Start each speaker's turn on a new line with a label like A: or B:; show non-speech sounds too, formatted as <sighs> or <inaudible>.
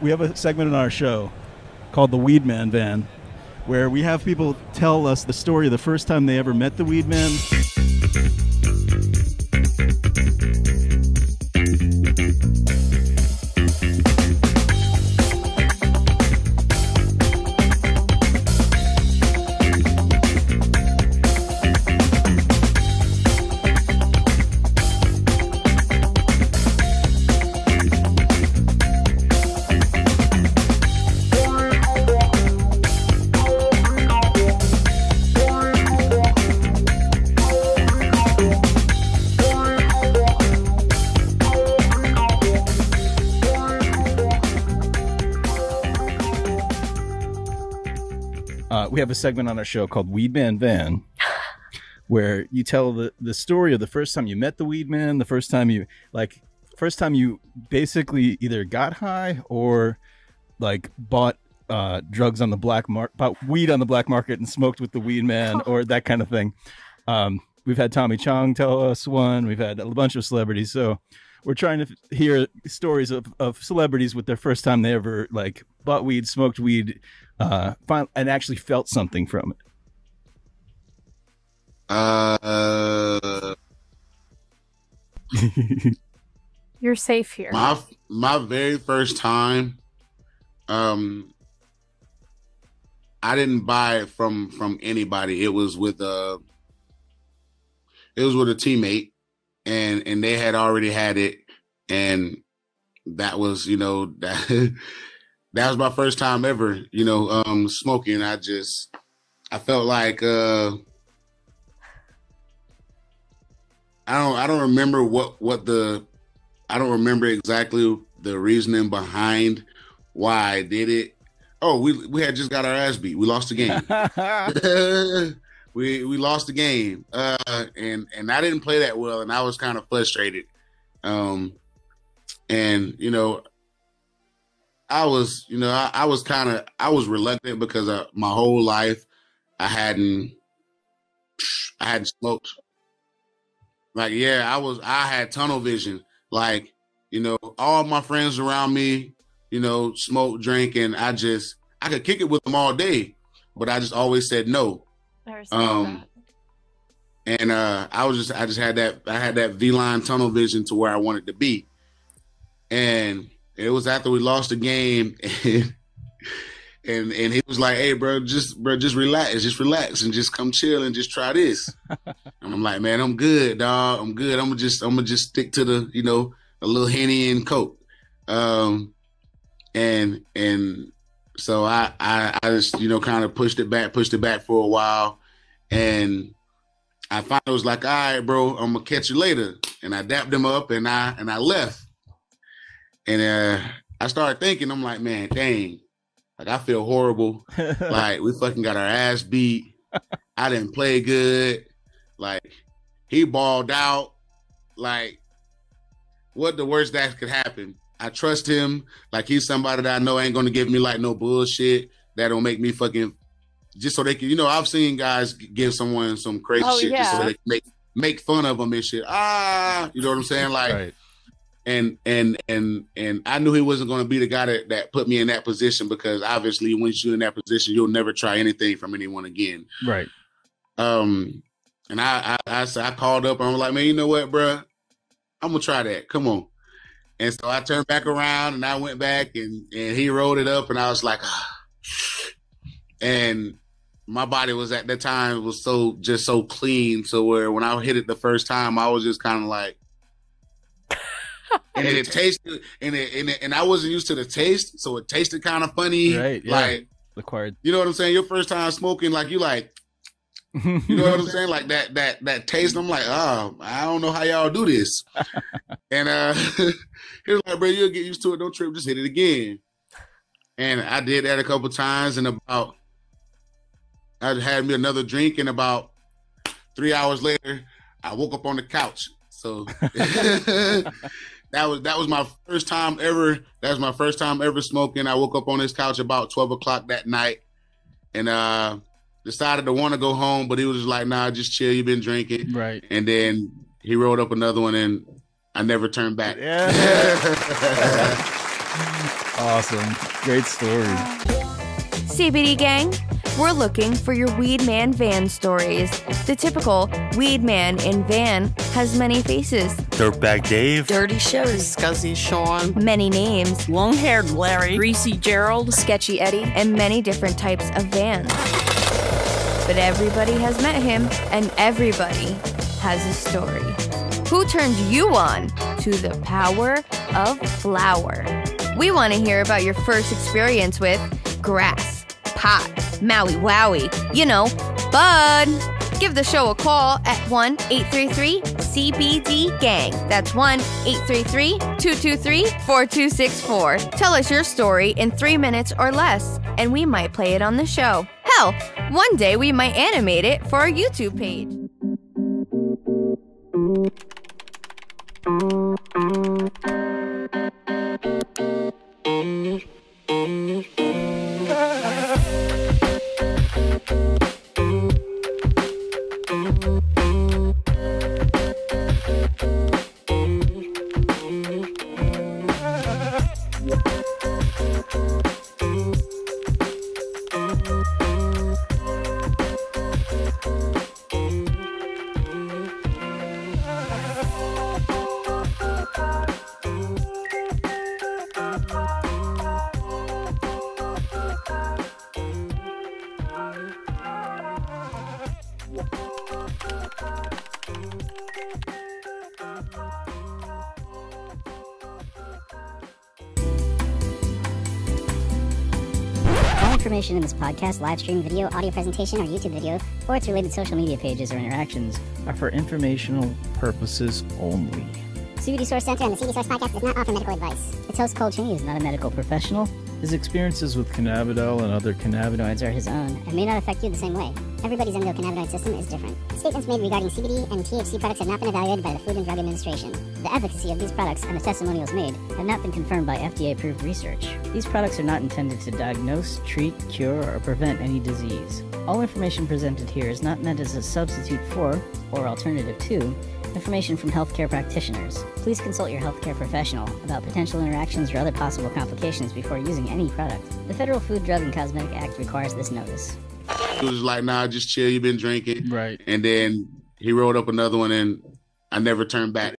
A: We have a segment in our show called the Weed Man Van, where we have people tell us the story of the first time they ever met the Weed Man. Uh, we have a segment on our show called Weed Man Van, <sighs> where you tell the, the story of the first time you met the Weed Man, the first time you like, first time you basically either got high or like bought uh, drugs on the black market, bought weed on the black market and smoked with the Weed Man <laughs> or that kind of thing. Um, we've had Tommy Chong tell us one. We've had a bunch of celebrities. So we're trying to hear stories of, of celebrities with their first time they ever like bought weed, smoked weed, uh, fin- and actually felt something from it.
B: Uh,
A: it. <laughs>
C: You're safe here.
B: my my very first time, um, I didn't buy it from from anybody. It was with a, it was with a teammate, and and they had already had it, and that was you know <laughs> that that was my first time ever you know um smoking. I just I felt like uh I don't I don't remember what what the I don't remember exactly the reasoning behind why I did it. Oh, we we had just got our ass beat. We lost the game. <laughs> <laughs> we we lost the game. Uh and and I didn't play that well and I was kind of frustrated. Um and you know I was, you know, I, I was kind of I was reluctant because my whole life I hadn't I hadn't smoked like, yeah, I was, I had tunnel vision. Like, you know, all my friends around me, you know, smoke, drink, and I just, I could kick it with them all day, but I just always said no.
C: I respect
B: Um, And uh, I was just, I just had that, I had that V line tunnel vision to where I wanted to be. And it was after we lost the game, <laughs> and and, and he was like, "Hey, bro, just bro, just relax, just relax, and just come chill and just try this." <laughs> and I'm like, "Man, I'm good, dog. I'm good. I'm gonna just, I'm gonna just stick to the, you know, a little henny and coke." Um, and and so I, I, I just, you know, kind of pushed it back, pushed it back for a while, and I finally was like, "All right, bro, I'm gonna catch you later." And I dapped him up, and I and I left. And uh, I started thinking, I'm like, man, dang, like I feel horrible. <laughs> like we fucking got our ass beat. I didn't play good. Like he balled out. Like what the worst that could happen? I trust him. Like he's somebody that I know ain't gonna give me like no bullshit that don't make me fucking just so they can. You know, I've seen guys give someone some crazy
C: Oh,
B: shit just so they can make make fun of them and shit. Ah, you know what I'm saying? Like
A: right.
B: and and and and I knew he wasn't going to be the guy that, that put me in that position because obviously once you're in that position, you'll never try anything from anyone again.
A: Right.
B: Um, and I I I, said- I called up and I'm like, man, you know what, bruh? I'm gonna try that. Come on. And so I turned back around and I went back and and he rolled it up and I was like, ah. and my body was at that time was so just so clean, so where when I hit it the first time, I was just kind of like <laughs> and it tasted and it, and it, and I wasn't used to the taste, so it tasted kind of funny.
A: Right, yeah.
B: Like
A: Acquired.
B: you know what I'm saying? Your first time smoking, like you like, you know what I'm saying? Like that that that taste. I'm like, oh, I don't know how y'all do this. <laughs> and uh <laughs> he was like, bro, you'll get used to it. Don't trip, just hit it again. And I did that a couple times, and about I had me another drink, and about three hours later, I woke up on the couch. So <laughs> that was that was my first time ever. That was my first time ever smoking. I woke up on this couch about twelve o'clock that night, and uh decided to want to go home, but he was just like, "Nah, just chill. You've been drinking."
A: Right.
B: And then he rolled up another one, and I never turned back.
A: Yeah. <laughs> awesome. Great story.
D: CBD Gang, we're looking for your Weed Man van stories. The typical Weed Man in van has many faces,
E: Dirtbag Dave.
F: Dirty Sherry, Scuzzy Sean,
D: many names,
F: Long Haired Larry, Greasy Gerald,
C: Sketchy Eddie.
D: and many different types of vans. But everybody has met him, and everybody has a story. Who turned you on to the power of flower? We want to hear about your first experience with grass, pot, Maui Wowie, you know, bud. Give the show a call at 1 833 CBD Gang. That's 1 833 223 4264. Tell us your story in three minutes or less, and we might play it on the show. Hell, one day we might animate it for our YouTube page.
G: All information in this podcast, live stream, video, audio presentation, or YouTube video, or its related social media pages or interactions.
A: Are for informational purposes only.
G: CBD Source Center and the CBD Source Podcast does not offer medical advice. Its host, Col Cheney, is not a medical professional.
A: His experiences with cannabidiol and other cannabinoids
G: Cannabinoids are his own and may not affect you the same way. Everybody's endocannabinoid system is different. Statements made regarding CBD and THC products have not been evaluated by the Food and Drug Administration. The efficacy of these products and the testimonials made have not been confirmed by FDA-approved research. These products are not intended to diagnose, treat, cure, or prevent any disease. All information presented here is not meant as a substitute for or alternative to information from healthcare practitioners. Please consult your healthcare professional about potential interactions or other possible complications before using any product. The Federal Food, Drug, and Cosmetic Act requires this notice.
B: He was like, nah, just chill. You've been drinking.
A: Right.
B: And then he wrote up another one and I never turned back.